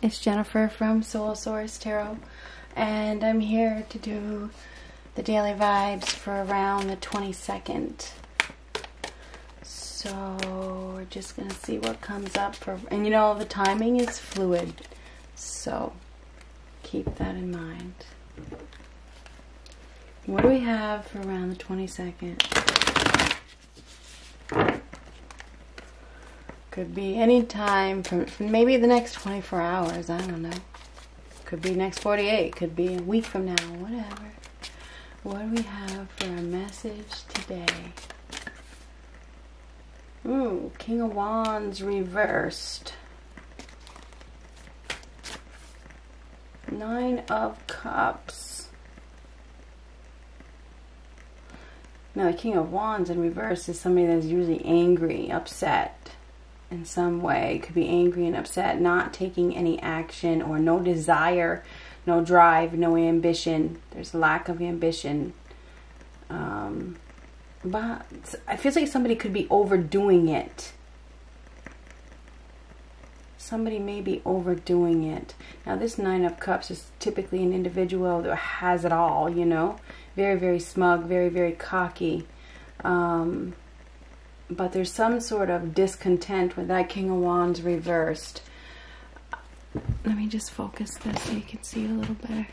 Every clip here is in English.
It's Jennifer from Soul Source Tarot, and I'm here to do the daily vibes for around the 22nd. So we're just gonna see what comes up for, and you know the timing is fluid, so keep that in mind. What do we have for around the 22nd? Could be any time from, from maybe the next 24 hours. I don't know. Could be next 48. Could be a week from now. Whatever. What do we have for a message today? Ooh, King of Wands reversed. Nine of Cups. Now, the King of Wands in reverse is somebody that's usually angry, upset in some way. Could be angry and upset, not taking any action or no desire, no drive, no ambition. There's lack of ambition. Um, but I feel like somebody could be overdoing it. Somebody may be overdoing it. Now, this Nine of Cups is typically an individual that has it all, you know? Very, very smug, very, very cocky. Um, but there's some sort of discontent with that King of Wands reversed. Let me just focus this so you can see a little better.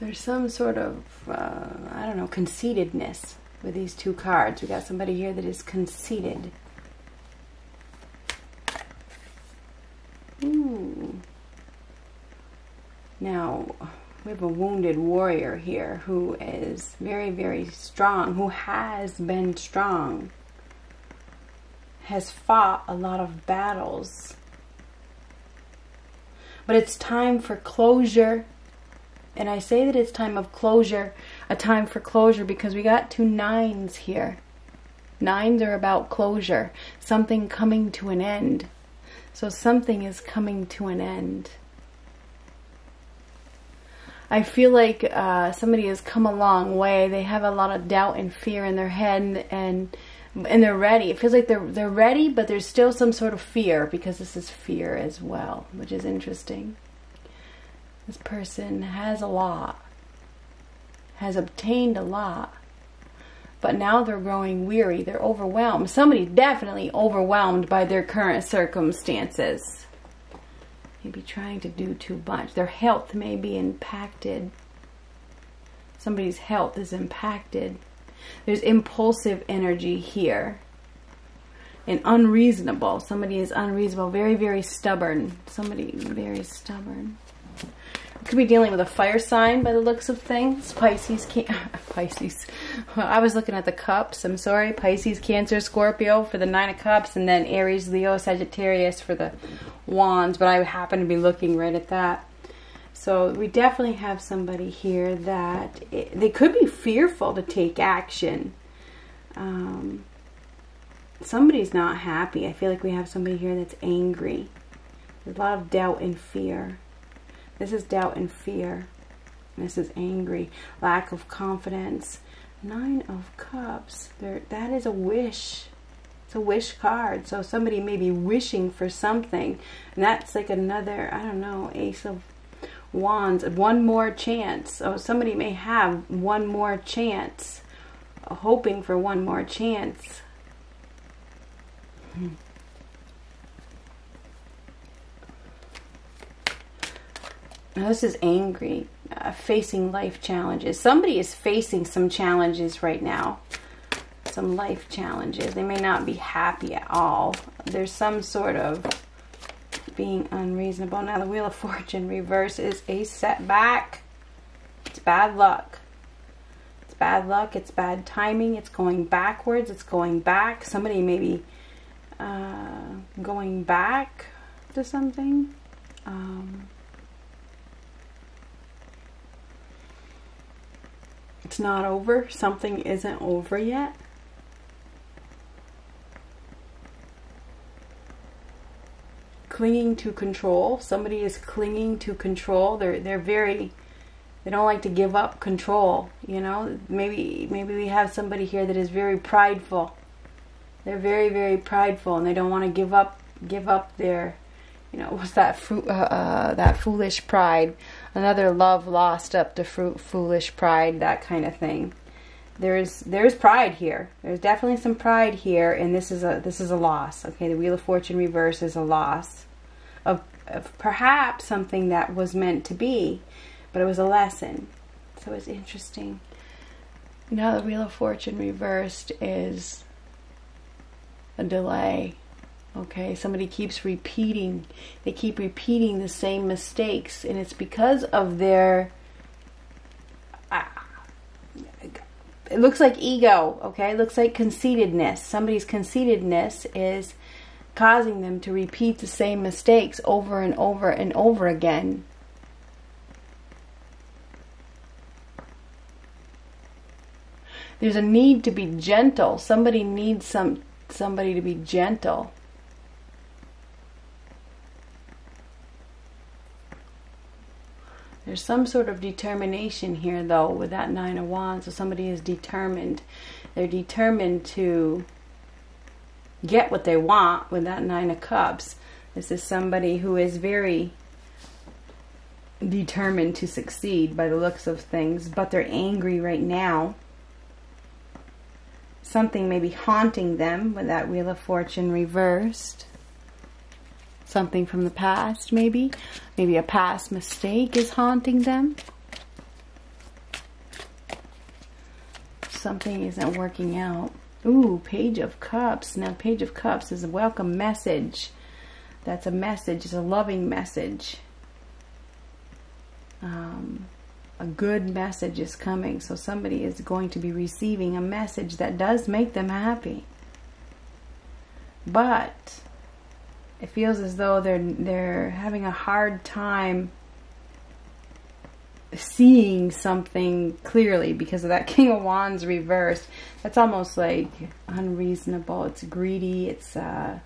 There's some sort of, uh, I don't know, conceitedness with these two cards. We got somebody here that is conceited. Ooh. Now, we have a wounded warrior here who is very, very strong, who has been strong, has fought a lot of battles. But it's time for closure. And I say that it's time of closure, a time for closure, because we got two nines here. Nines are about closure, something coming to an end. So something is coming to an end. I feel like uh, somebody has come a long way. They have a lot of doubt and fear in their head, and and they're ready. It feels like they're they're ready, but there's still some sort of fear because this is fear as well, which is interesting. This person has a lot, has obtained a lot, but now they're growing weary. They're overwhelmed. Somebody definitely overwhelmed by their current circumstances maybe trying to do too much. Their health may be impacted. Somebody's health is impacted. There's impulsive energy here. And unreasonable. Somebody is unreasonable. Very, very stubborn. Somebody very stubborn. Could be dealing with a fire sign by the looks of things. Pisces, Pisces. I was looking at the cups. I'm sorry. Pisces, Cancer, Scorpio for the Nine of Cups, and then Aries, Leo, Sagittarius for the Wands. But I happen to be looking right at that. So we definitely have somebody here that it, they could be fearful to take action. Um, somebody's not happy. I feel like we have somebody here that's angry. There's a lot of doubt and fear. This is doubt and fear. This is angry, lack of confidence. Nine of Cups. There, that is a wish. It's a wish card. So somebody may be wishing for something. And that's like another, I don't know, Ace of Wands. One more chance. So somebody may have one more chance. Hoping for one more chance. Hmm. Now this is angry, uh, facing life challenges. Somebody is facing some challenges right now. Some life challenges. They may not be happy at all. There's some sort of being unreasonable. Now the Wheel of Fortune reverse is a setback. It's bad luck. It's bad luck. It's bad timing. It's going backwards. It's going back. Somebody may be uh, going back to something. Um, it's not over, something isn't over yet. Clinging to control. Somebody is clinging to control. They're they're very they don't like to give up control, you know? Maybe maybe we have somebody here that is very prideful. They're very very prideful and they don't want to give up give up their, you know, what's that fruit, uh, uh, that foolish pride, another love lost up to fruit, foolish pride, that kind of thing. There's there's pride here. There's definitely some pride here, and this is a this is a loss. Okay, the Wheel of Fortune reverse is a loss of, of perhaps something that was meant to be, but it was a lesson. So it's interesting. Now the Wheel of Fortune reversed is a delay. Okay, somebody keeps repeating, they keep repeating the same mistakes, and it's because of their. Uh, it looks like ego, okay? It looks like conceitedness. Somebody's conceitedness is causing them to repeat the same mistakes over and over and over again. There's a need to be gentle. Somebody needs some somebody to be gentle. There's some sort of determination here, though, with that Nine of Wands. So somebody is determined. They're determined to get what they want with that Nine of Cups. This is somebody who is very determined to succeed by the looks of things, but they're angry right now. Something may be haunting them with that Wheel of Fortune reversed something from the past, maybe. Maybe a past mistake is haunting them. Something isn't working out. Ooh, Page of Cups. Now, Page of Cups is a welcome message. That's a message. It's a loving message. Um, a good message is coming. So somebody is going to be receiving a message that does make them happy. But it feels as though they're they're having a hard time seeing something clearly because of that King of Wands reversed. That's almost like unreasonable. It's greedy. It's uh,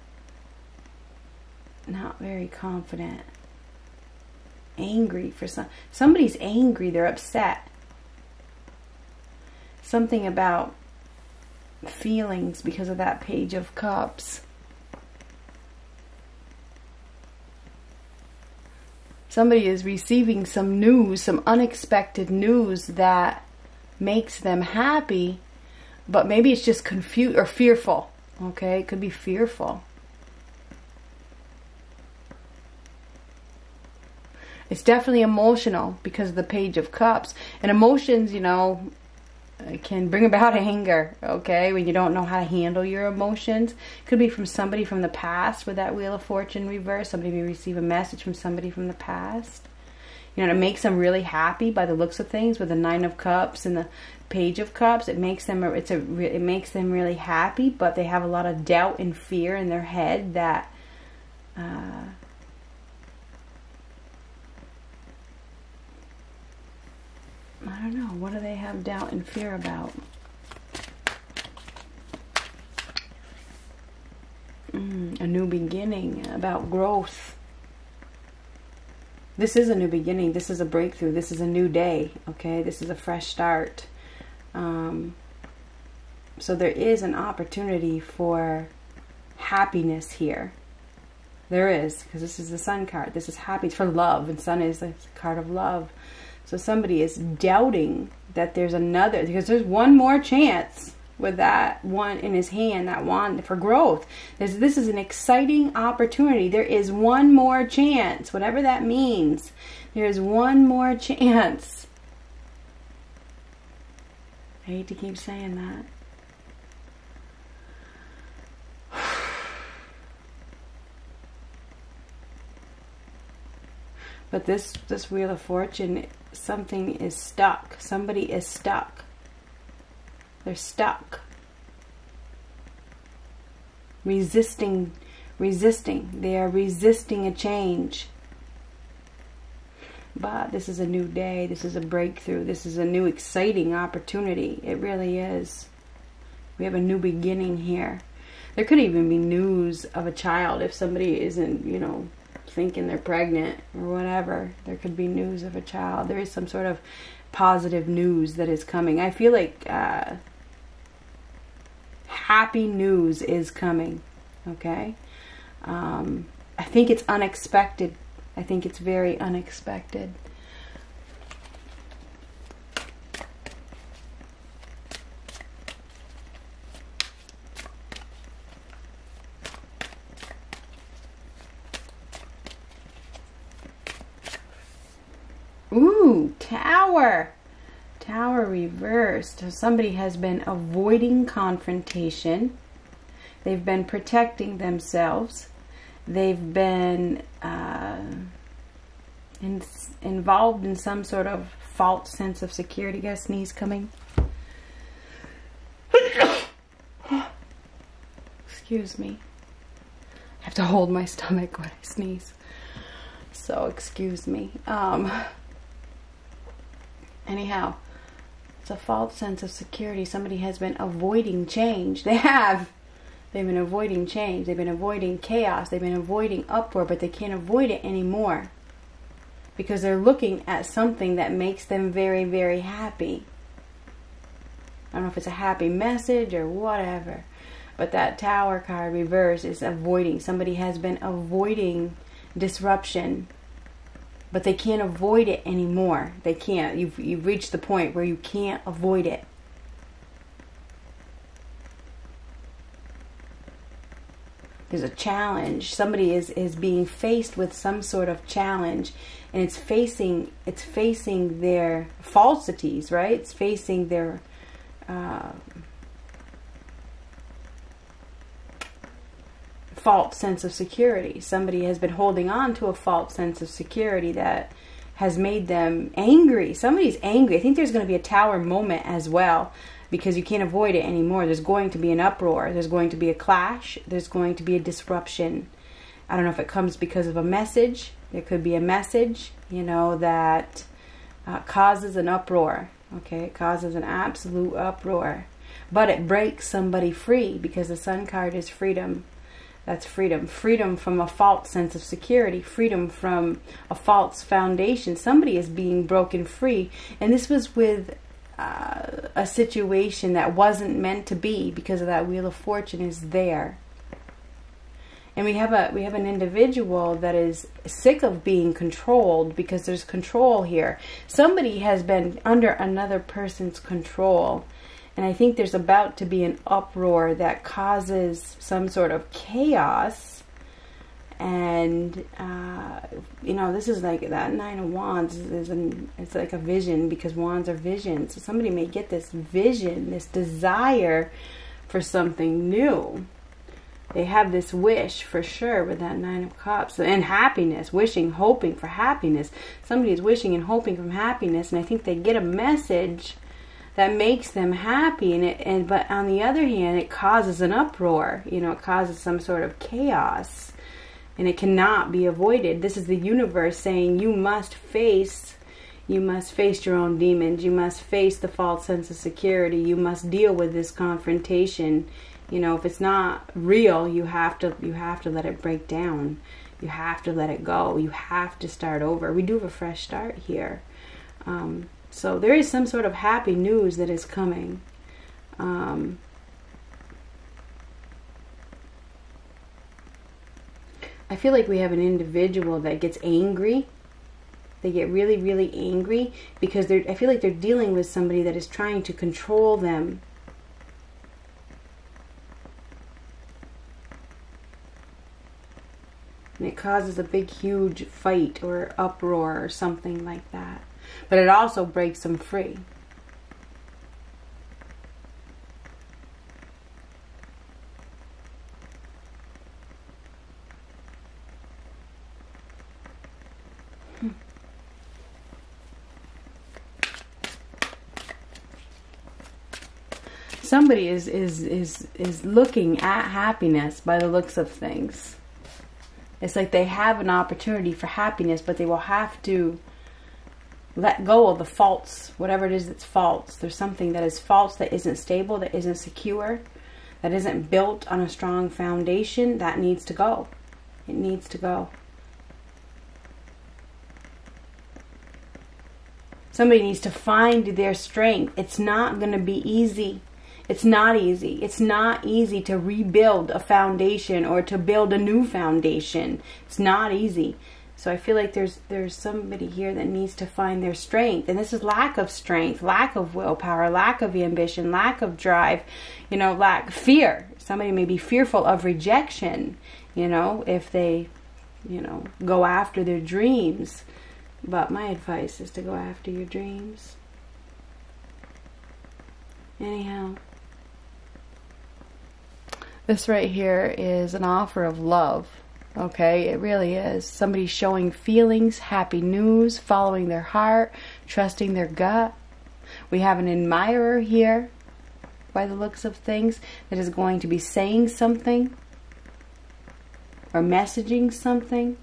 not very confident. Angry for some. Somebody's angry. They're upset. Something about feelings because of that Page of Cups. Somebody is receiving some news, some unexpected news that makes them happy, but maybe it's just confused or fearful. Okay, it could be fearful. It's definitely emotional because of the Page of Cups. And emotions, you know, can bring about anger, okay, when you don't know how to handle your emotions. Could be from somebody from the past with that Wheel of Fortune reverse. Somebody may receive a message from somebody from the past. You know, it makes them really happy by the looks of things with the Nine of Cups and the Page of Cups. It makes them it's a it makes them really happy, but they have a lot of doubt and fear in their head that uh, I don't know. What do they have doubt and fear about? Mm, a new beginning, about growth. This is a new beginning. This is a breakthrough. This is a new day. Okay, this is a fresh start. Um, so there is an opportunity for happiness here. There is, because this is the sun card. This is happy for love, and sun is the card of love. So somebody is doubting that there's another, because there's one more chance with that one in his hand, that wand for growth. This, this is an exciting opportunity. There is one more chance, whatever that means. There is one more chance. I hate to keep saying that. But this this wheel of fortune something is stuck. Somebody is stuck. They're stuck. Resisting, resisting. They are resisting a change. But this is a new day. This is a breakthrough. This is a new exciting opportunity. It really is. We have a new beginning here. There could even be news of a child if somebody isn't, you know, thinking they're pregnant or whatever. There could be news of a child. There is some sort of positive news that is coming. I feel like uh, happy news is coming. Okay? Um, I think it's unexpected. I think it's very unexpected. Ooh, tower. Tower reversed. So somebody has been avoiding confrontation. They've been protecting themselves. They've been uh, in, involved in some sort of false sense of security. Got a sneeze coming. Excuse me. I have to hold my stomach when I sneeze. So excuse me. Um, anyhow, it's a false sense of security. Somebody has been avoiding change. They have. They've been avoiding change. They've been avoiding chaos. They've been avoiding uproar, but they can't avoid it anymore. Because they're looking at something that makes them very, very happy. I don't know if it's a happy message or whatever. But that tower card reverse is avoiding. Somebody has been avoiding disruption but they can't avoid it anymore. They can't. You've you've reached the point where you can't avoid it. There's a challenge. Somebody is is being faced with some sort of challenge, and it's facing it's facing their falsities, right? It's facing their uh, false sense of security. Somebody has been holding on to a false sense of security that has made them angry. Somebody's angry. I think there's going to be a tower moment as well because you can't avoid it anymore. There's going to be an uproar. There's going to be a clash. There's going to be a disruption. I don't know if it comes because of a message. There could be a message, you know, that uh, causes an uproar. Okay, it causes an absolute uproar. But it breaks somebody free because the sun card is freedom. That's freedom. Freedom from a false sense of security. Freedom from a false foundation. Somebody is being broken free. And this was with uh, a situation that wasn't meant to be because of that Wheel of Fortune is there. And we have a we have an individual that is sick of being controlled because there's control here. Somebody has been under another person's control and I think there's about to be an uproar that causes some sort of chaos. And, uh, you know, this is like that Nine of Wands is an, it's like a vision because wands are visions. So somebody may get this vision, this desire for something new. They have this wish for sure with that Nine of Cups and happiness, wishing, hoping for happiness. Somebody is wishing and hoping from happiness, and I think they get a message that makes them happy and it and but on the other hand it causes an uproar you know it causes some sort of chaos and it cannot be avoided. This is the universe saying you must face you must face your own demons. You must face the false sense of security. You must deal with this confrontation. You know if it's not real you have to you have to let it break down. You have to let it go. You have to start over. We do have a fresh start here. Um, so there is some sort of happy news that is coming. Um, I feel like we have an individual that gets angry. They get really, really angry because they're. I feel like they're dealing with somebody that is trying to control them. And it causes a big, huge fight or uproar or something like that but it also breaks them free. Hmm. somebody is is is is looking at happiness by the looks of things it's like they have an opportunity for happiness but they will have to let go of the faults, whatever it is that's false. There's something that is false, that isn't stable, that isn't secure, that isn't built on a strong foundation. That needs to go. It needs to go. Somebody needs to find their strength. It's not going to be easy. It's not easy. It's not easy to rebuild a foundation or to build a new foundation. It's not easy. So I feel like there's there's somebody here that needs to find their strength. And this is lack of strength, lack of willpower, lack of ambition, lack of drive, you know, lack fear. Somebody may be fearful of rejection, you know, if they, you know, go after their dreams. But my advice is to go after your dreams. Anyhow. This right here is an offer of love. Okay, it really is. Somebody showing feelings, happy news, following their heart, trusting their gut. We have an admirer here, by the looks of things, that is going to be saying something or messaging something.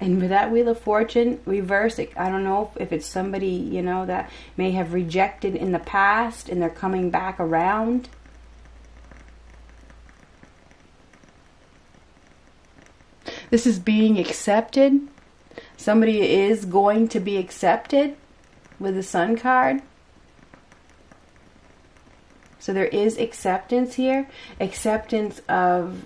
And with that Wheel of Fortune reverse, it. I don't know if it's somebody, you know, that may have rejected in the past and they're coming back around. This is being accepted. Somebody is going to be accepted with the Sun card. So there is acceptance here. Acceptance of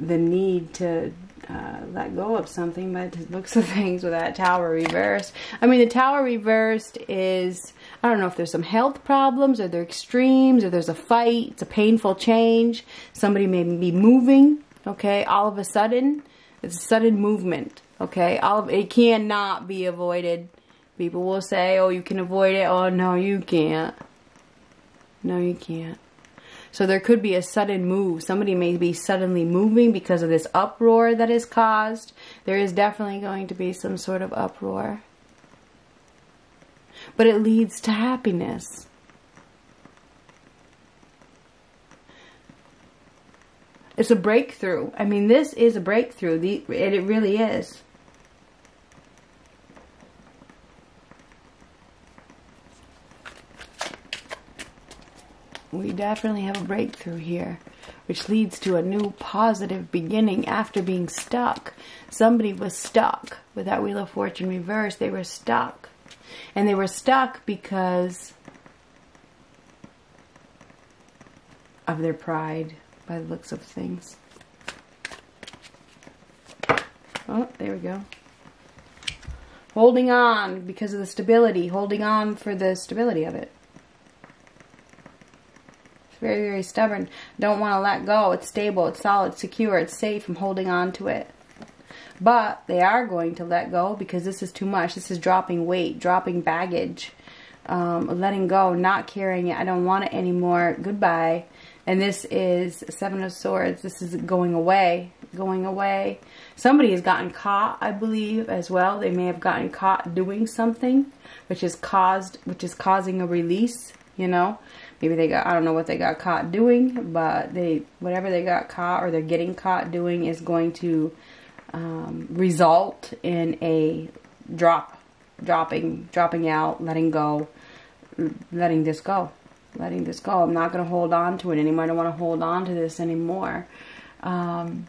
the need to uh, let go of something, but it looks of things with that tower reversed. I mean, the tower reversed is, I don't know if there's some health problems or they're extremes or there's a fight, it's a painful change. Somebody may be moving, okay, all of a sudden. It's a sudden movement, okay? All of, it cannot be avoided. People will say, oh, you can avoid it. Oh, no, you can't. No, you can't. So there could be a sudden move. Somebody may be suddenly moving because of this uproar that is caused. There is definitely going to be some sort of uproar. But it leads to happiness. It's a breakthrough. I mean, this is a breakthrough. The, it, it really is. we definitely have a breakthrough here, which leads to a new positive beginning after being stuck. Somebody was stuck with that Wheel of Fortune reverse. They were stuck. And they were stuck because of their pride, by the looks of things. Oh, there we go. Holding on because of the stability, holding on for the stability of it very, very stubborn. Don't want to let go. It's stable, it's solid, secure, it's safe. I'm holding on to it. But they are going to let go because this is too much. This is dropping weight, dropping baggage, um, letting go, not carrying it. I don't want it anymore. Goodbye. And this is Seven of Swords. This is going away, going away. Somebody has gotten caught, I believe, as well. They may have gotten caught doing something, which is caused, which is causing a release. You know, maybe they got I don't know what they got caught doing, but they whatever they got caught or they're getting caught doing is going to um, result in a drop, dropping, dropping out, letting go, letting this go, letting this go. I'm not going to hold on to it anymore. I don't want to hold on to this anymore. Um,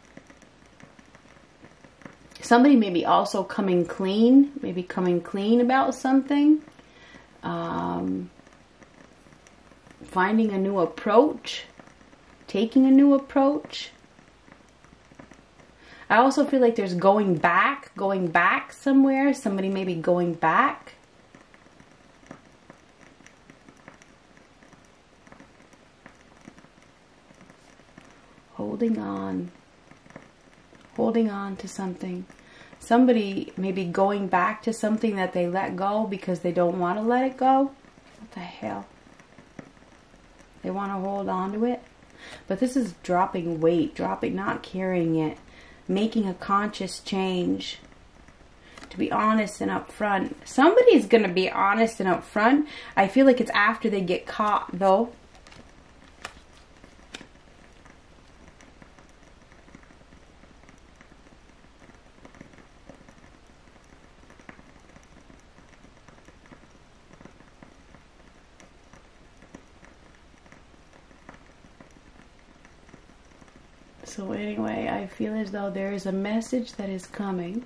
somebody may be also coming clean, maybe coming clean about something. Um, finding a new approach, taking a new approach. I also feel like there's going back, going back somewhere. Somebody may be going back. Holding on. Holding on to something. Somebody may be going back to something that they let go because they don't want to let it go. What the hell? They want to hold on to it. But this is dropping weight, dropping, not carrying it, making a conscious change. To be honest and upfront. Somebody's going to be honest and upfront. I feel like it's after they get caught, though. So anyway, I feel though there is a message that is coming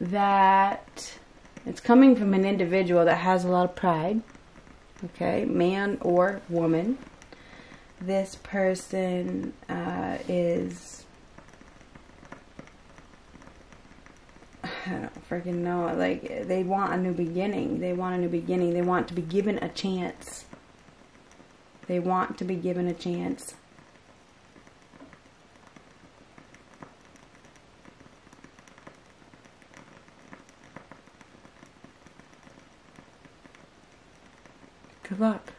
that It's coming from an individual that has a lot of pride. Okay, man or woman. This person uh, is. I don't freaking know. Like, they want a new beginning. They want a new beginning. They want to be given a chance. They want to be given a chance. Luck.